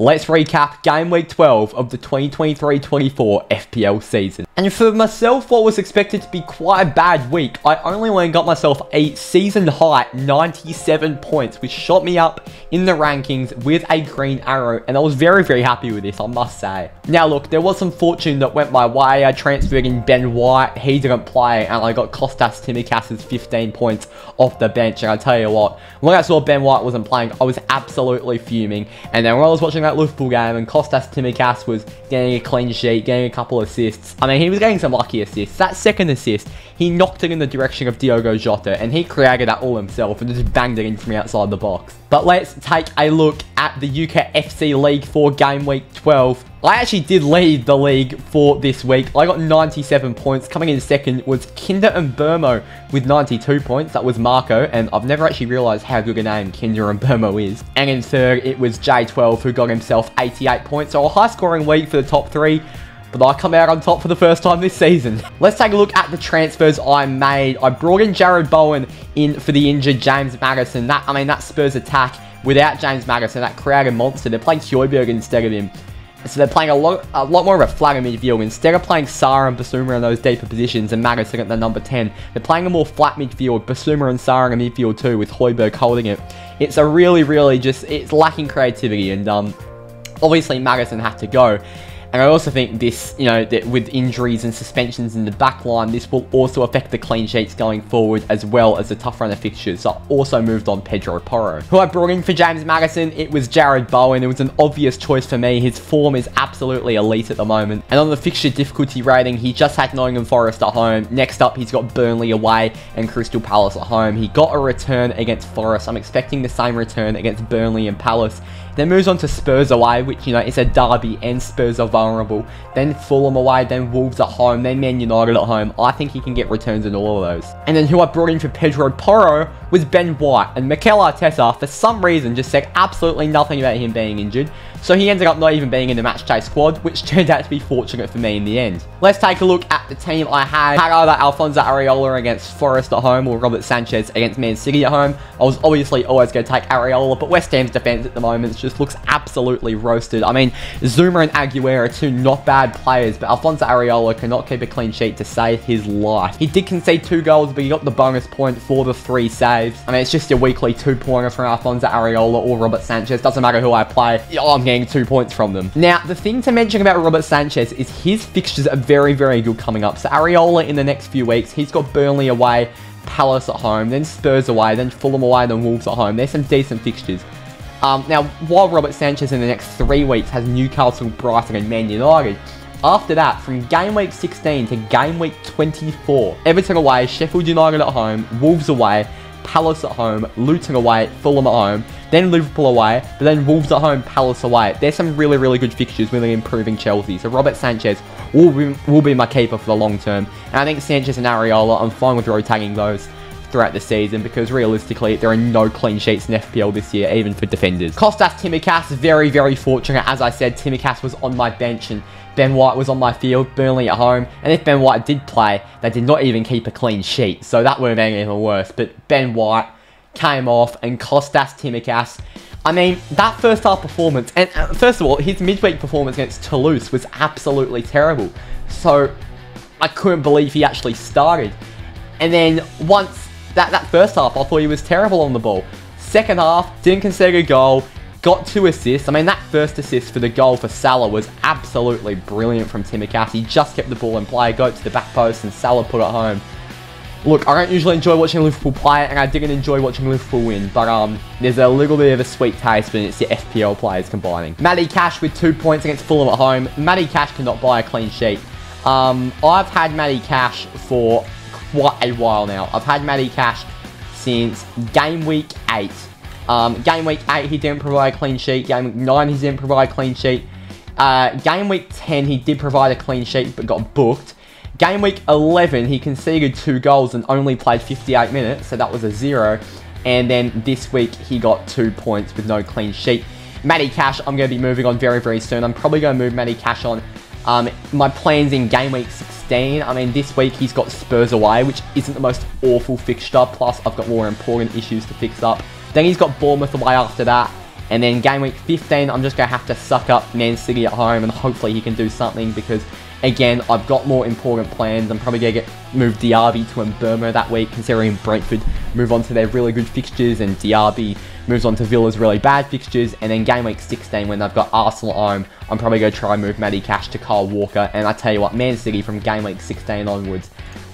let's recap game week 12 of the 2023-24 FPL season. And for myself, what was expected to be quite a bad week, I only went and got myself a season high 97 points, which shot me up in the rankings with a green arrow, and I was very, very happy with this, I must say. Now look, there was some fortune that went my way. I transferred in Ben White, he didn't play, and I got Kostas Tsimikas' 15 points off the bench, and I tell you what, when I saw Ben White wasn't playing, I was absolutely fuming, and then when I was watching that Liverpool game, and Kostas Tsimikas was getting a clean sheet, getting a couple assists, I mean, he was getting some lucky assists. That second assist, he knocked it in the direction of Diogo Jota, and he created that all himself and just banged it in from outside the box. But let's take a look at the UCATT FC League for game week 12. I actually did lead the league for this week. I got 97 points. Coming in second was Kinder and Burmo with 92 points. That was Marco, and I've never actually realised how good a name Kinder and Burmo is. And in third, it was J12 who got himself 88 points. So a high scoring week for the top three but I come out on top for the first time this season. Let's take a look at the transfers I made. I brought in Jarrod Bowen in for the injured James Maddison. That I mean, that Spurs attack without James Maddison, that created monster. They're playing Højbjerg instead of him. So they're playing a lot, a lot more of a flatter midfield. Instead of playing Sarr and Bissouma in those deeper positions and Maddison at the number 10, they're playing a more flat midfield. Bissouma and Sarr in midfield too, with Højbjerg holding it. It's a really, really just, it's lacking creativity. And um, obviously Maddison had to go. And I also think this, you know, that with injuries and suspensions in the back line, this will also affect the clean sheets going forward as well as the tough runner fixtures. So I also moved on Pedro Porro. Who I brought in for James Maddison, it was Jarrod Bowen. It was an obvious choice for me. His form is absolutely elite at the moment. And on the fixture difficulty rating, he just had Nottingham Forest at home. Next up, he's got Burnley away and Crystal Palace at home. He got a return against Forest. I'm expecting the same return against Burnley and Palace. Then moves on to Spurs away, which, you know, is a derby and Spurs are vulnerable. Then Fulham away, then Wolves at home, then Man United at home. I think he can get returns in all of those. And then who I brought in for Pedro Porro was Ben White. And Mikel Arteta, for some reason, just said absolutely nothing about him being injured. So he ended up not even being in the match day squad, which turned out to be fortunate for me in the end. Let's take a look at the team I had. Had either Alfonso Areola against Forest at home or Robert Sanchez against Man City at home. I was obviously always going to take Areola, but West Ham's defense at the moment just looks absolutely roasted. I mean, Zouma and Aguerd are two not bad players, but Alfonso Areola cannot keep a clean sheet to save his life. He did concede two goals, but he got the bonus point for the three saves. I mean, it's just a weekly two-pointer from Alfonso Areola or Robert Sanchez. Doesn't matter who I play. I'm getting two points from them. Now, the thing to mention about Robert Sanchez is his fixtures are very, very good coming up. So Areola in the next few weeks, he's got Burnley away, Palace at home, then Spurs away, then Fulham away, then Wolves at home. There's some decent fixtures. Um, now, while Robert Sanchez in the next three weeks has Newcastle, Brighton, and Man United, after that, from game week 16 to game week 24, Everton away, Sheffield United at home, Wolves away, Palace at home, Luton away, Fulham at home, then Liverpool away, but then Wolves at home, Palace away. There's some really, really good fixtures, really improving Chelsea. So Robert Sanchez will be, will be my keeper for the long term. And I think Sanchez and Areola, I'm fine with rotating those throughout the season because realistically there are no clean sheets in FPL this year even for defenders. Kostas Tsimikas, very very fortunate as I said Tsimikas was on my bench and Ben White was on my field, Burnley at home, and if Ben White did play, they did not even keep a clean sheet, so that would have been even worse. But Ben White came off, and Kostas Tsimikas, I mean, that first half performance, and uh, first of all, his midweek performance against Toulouse was absolutely terrible. So, I couldn't believe he actually started. And then once that, that first half, I thought he was terrible on the ball. Second half, didn't concede a goal, got two assists. I mean, that first assist for the goal for Salah was absolutely brilliant from Tsimikas. He just kept the ball in play, got to the back post, and Salah put it home. Look, I don't usually enjoy watching Liverpool play, and I didn't enjoy watching Liverpool win, but um, there's a little bit of a sweet taste when it's the FPL players combining. Matty Cash with two points against Fulham at home. Matty Cash cannot buy a clean sheet. Um, I've had Matty Cash for quite a while now. I've had Matty Cash since game week 8. Um, game week 8, he didn't provide a clean sheet. Game week 9, he didn't provide a clean sheet. Uh, game week 10, he did provide a clean sheet, but got booked. Game week 11, he conceded two goals and only played 58 minutes, so that was a zero. And then this week, he got two points with no clean sheet. Matty Cash, I'm going to be moving on very, very soon. I'm probably going to move Matty Cash on. Um, my plans in game week 16, I mean, this week he's got Spurs away, which isn't the most awful fixture. Plus, I've got more important issues to fix up. Then he's got Bournemouth away after that. And then game week 15, I'm just going to have to suck up Man City at home and hopefully he can do something because Again, I've got more important plans. I'm probably going to get move Diaby to Mbeumo that week, considering Brentford move on to their really good fixtures and Diaby moves on to Villa's really bad fixtures. And then game week 16, when they've got Arsenal at home, I'm probably going to try and move Matty Cash to Kyle Walker. And I tell you what, Man City from game week 16 onwards,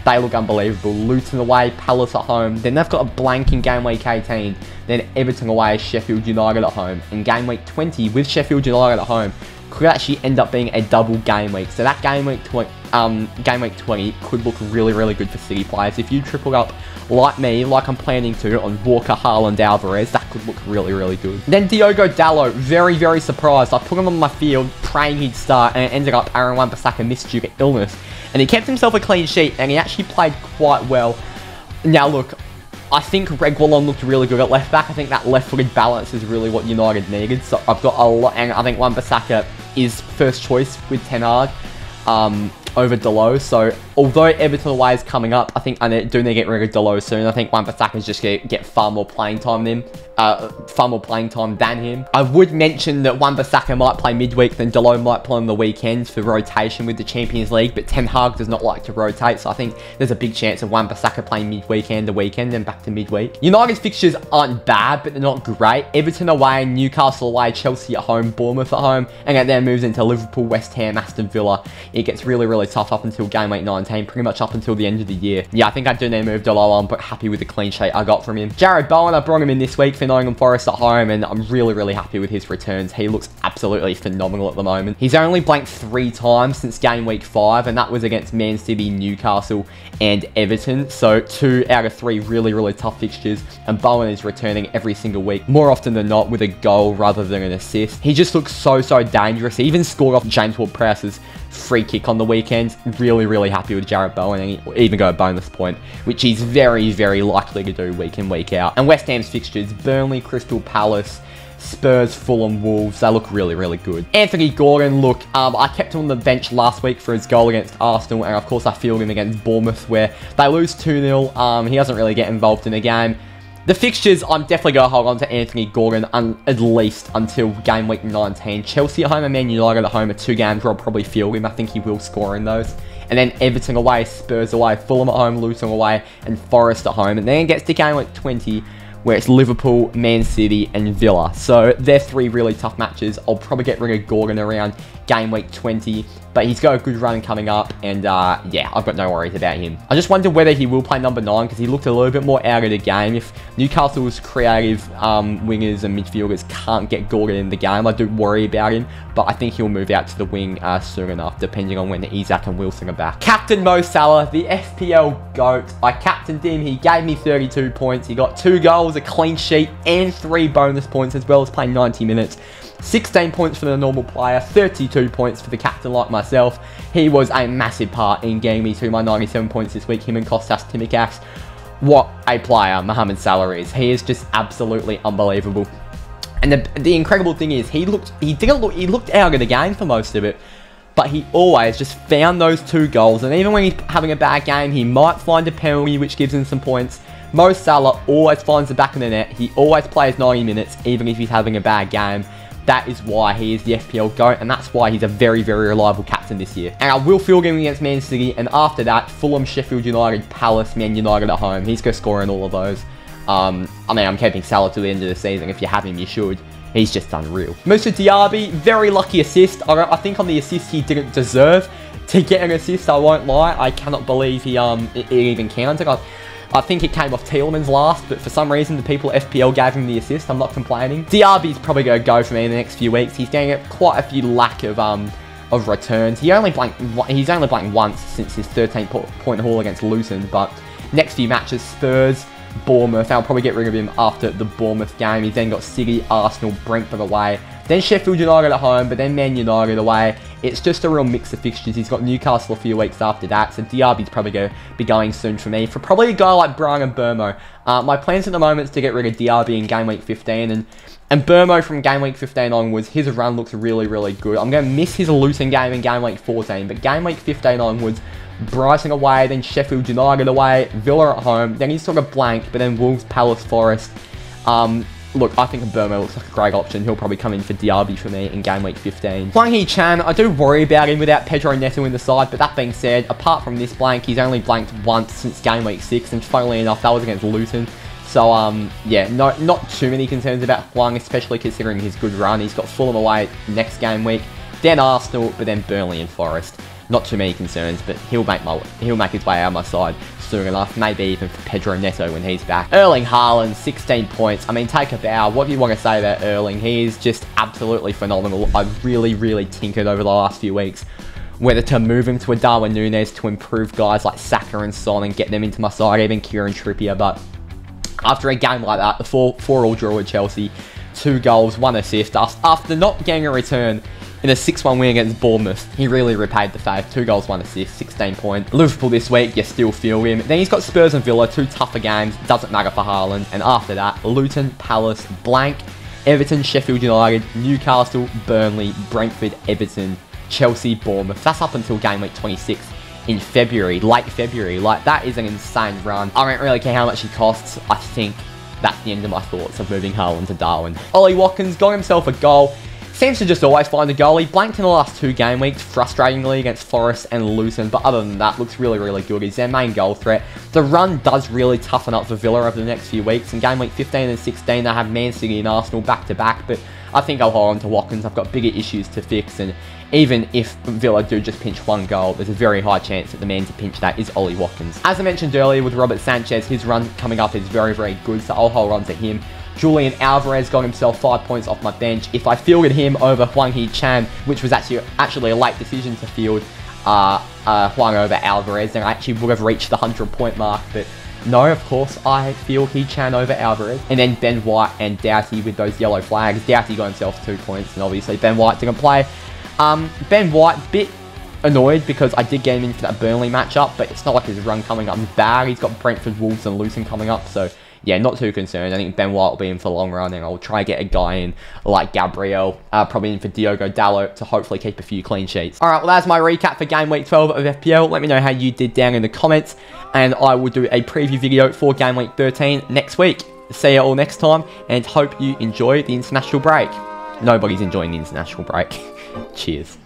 they look unbelievable. Luton away, Palace at home. Then they've got a blank in game week 18. Then Everton away, Sheffield United at home. In game week 20 with Sheffield United at home, could actually end up being a double game week. So that game week 20, um, game week 20 could look really, really good for City players. If you triple up like me, like I'm planning to, on Walker, Haaland, Alvarez, that could look really, really good. Then Diogo Dalot, very, very surprised. I put him on my field, praying he'd start, and it ended up Aaron Wan-Bissaka missed due to illness. And he kept himself a clean sheet, and he actually played quite well. Now look, I think Reguilon looked really good at left back. I think that left-footed balance is really what United needed. So I've got a lot, and I think Wan-Bissaka is first choice with Ten Hag um, over Dalot. So although Everton away is coming up, I think I do need to get rid of Dalot soon. I think Wan-Bissaka is just going to get far more playing time than uh, far more playing time than him. I would mention that Wan-Bissaka might play midweek, then Dalot might play on the weekends for rotation with the Champions League, but Ten Hag does not like to rotate, so I think there's a big chance of Wan-Bissaka playing midweekend, the weekend, and back to midweek. United's fixtures aren't bad, but they're not great. Everton away, Newcastle away, Chelsea at home, Bournemouth at home, and then moves into Liverpool, West Ham, Aston Villa. It gets really, really tough up until game week 19, pretty much up until the end of the year. Yeah, I think I do need to move Dalot on, but happy with the clean sheet I got from him. Jarrod Bowen, I brought him in this week for Nottingham Forest at home, and I'm really, really happy with his returns. He looks absolutely phenomenal at the moment. He's only blanked three times since game week five, and that was against Man City, Newcastle, and Everton. So two out of three really, really tough fixtures, and Bowen is returning every single week, more often than not with a goal rather than an assist. He just looks so, so dangerous. He even scored off James Ward-Prowse's free kick on the weekend. Really, really happy with Jarrod Bowen, and even go a bonus point, which he's very, very likely to do week in, week out. And West Ham's fixtures, Burnley, Crystal Palace, Spurs, Fulham, Wolves, they look really, really good. Anthony Gordon, look, um, I kept him on the bench last week for his goal against Arsenal, and of course I fielded him against Bournemouth, where they lose 2-0. Um, he doesn't really get involved in the game. The fixtures, I'm definitely going to hold on to Anthony Gordon at least until game week 19. Chelsea at home and Man United at home are two games where I'll probably field him. I think he will score in those. And then Everton away, Spurs away, Fulham at home, Luton away, and Forest at home. And then it gets to game week 20 where it's Liverpool, Man City, and Villa. So they're three really tough matches. I'll probably get rid of Gordon around game week 20, but he's got a good run coming up, and uh, yeah, I've got no worries about him. I just wonder whether he will play number 9, because he looked a little bit more out of the game. If Newcastle's creative um, wingers and midfielders can't get Gordon in the game, I do worry about him, but I think he'll move out to the wing uh, soon enough, depending on when Isak and Wilson are back. Captain Mo Salah, the FPL GOAT. I captained him, he gave me 32 points, he got two goals, a clean sheet, and three bonus points, as well as playing 90 minutes. 16 points for the normal player, 32 points for the captain like myself. He was a massive part in getting me to my 97 points this week, him and Kostas Tsimikas. What a player Mohamed Salah is. He is just absolutely unbelievable. And the, the incredible thing is, he looked, he didn't look, he looked out of the game for most of it but he always just found those two goals. And even when he's having a bad game, he might find a penalty, which gives him some points. Mo Salah always finds the back of the net. He always plays 90 minutes, even if he's having a bad game. That is why he is the FPL GOAT, and that's why he's a very, very reliable captain this year. And I will field him against Man City, and after that, Fulham, Sheffield United, Palace, Man United at home. He's going to score in all of those. Um, I mean, I'm keeping Salah to the end of the season. If you have him, you should. He's just unreal. Moussa Diaby, very lucky assist. I, I think on the assist he didn't deserve to get an assist, I won't lie. I cannot believe he um it, it even counted. I, I think it came off Tielemans last, but for some reason the people at FPL gave him the assist. I'm not complaining. Diaby's probably going to go for me in the next few weeks. He's getting quite a few lack of um of returns. He only blanked he's only blanked once since his 13 point haul against Luton, but next few matches Spurs, Bournemouth. I'll probably get rid of him after the Bournemouth game. He's then got City, Arsenal, Brentford away. Then Sheffield United at home, but then Man United away. It's just a real mix of fixtures. He's got Newcastle a few weeks after that, so Diaby's probably going to be going soon for me. For probably a guy like Bryan Mbeumo. Uh, my plans at the moment is to get rid of Diaby in game week 15, and and Mbeumo from game week 15 onwards, his run looks really, really good. I'm going to miss his Luton game in game week 14, but game week 15 onwards, Brighton away, then Sheffield United away, Villa at home, then he's sort of blank, but then Wolves, Palace, Forest. Um, look, I think Mbeumo looks like a great option. He'll probably come in for Diaby for me in game week 15. Hwang Hee-chan, I do worry about him without Pedro Neto in the side, but that being said, apart from this blank, he's only blanked once since game week 6, and funnily enough, that was against Luton. So, um, yeah, no, not too many concerns about Hwang, especially considering his good run. He's got Fulham away next game week, then Arsenal, but then Burnley and Forest. Not too many concerns, but he'll make my he'll make his way out of my side soon enough. Maybe even for Pedro Neto when he's back. Erling Haaland, 16 points. I mean, take a bow. What do you want to say about Erling? He is just absolutely phenomenal. I've really, really tinkered over the last few weeks whether to move him to a Darwin Nunez to improve guys like Saka and Son and get them into my side, even Kieran Trippier. But after a game like that, the four-four-all draw with Chelsea, two goals, one assist, after not getting a return in a 6-1 win against Bournemouth, he really repaid the faith. Two goals, one assist, 16 points. Liverpool this week, you still feel him. Then he's got Spurs and Villa, two tougher games. Doesn't matter for Haaland. And after that, Luton, Palace, Blank, Everton, Sheffield United, Newcastle, Burnley, Brentford, Everton, Chelsea, Bournemouth. That's up until game week 26 in February, late February. Like, that is an insane run. I don't really care how much he costs. I think that's the end of my thoughts of moving Haaland to Darwin. Ollie Watkins got himself a goal. Seems to just always find the goalie. Blanked in the last two game weeks, frustratingly, against Forest and Luton, but other than that, looks really, really good. He's their main goal threat. The run does really toughen up for Villa over the next few weeks. In game week 15 and 16, they have Man City and Arsenal back-to-back, -back, but I think I'll hold on to Watkins. I've got bigger issues to fix, and even if Villa do just pinch one goal, there's a very high chance that the man to pinch that is Ollie Watkins. As I mentioned earlier with Robert Sanchez, his run coming up is very, very good, so I'll hold on to him. Julian Alvarez got himself five points off my bench. If I fielded him over Hwang Hee-chan, which was actually actually a late decision to field uh, uh, Hwang over Alvarez, then I actually would have reached the 100 point mark, but no, of course, I feel Hee-chan over Alvarez. And then Ben White and Doughty with those yellow flags. Doughty got himself two points, and obviously Ben White didn't play. Um, ben White, bit annoyed because I did get him in for that Burnley matchup, but it's not like his run coming up is bad. He's got Brentford, Wolves, and Luton coming up, so yeah, not too concerned. I think Ben White will be in for the long run, and I'll try to get a guy in like Gabriel, uh, probably in for Diogo Dalot to hopefully keep a few clean sheets. All right, well, that's my recap for game week 12 of FPL. Let me know how you did down in the comments, and I will do a preview video for game week 13 next week. See you all next time, and hope you enjoy the international break. Nobody's enjoying the international break. Cheers.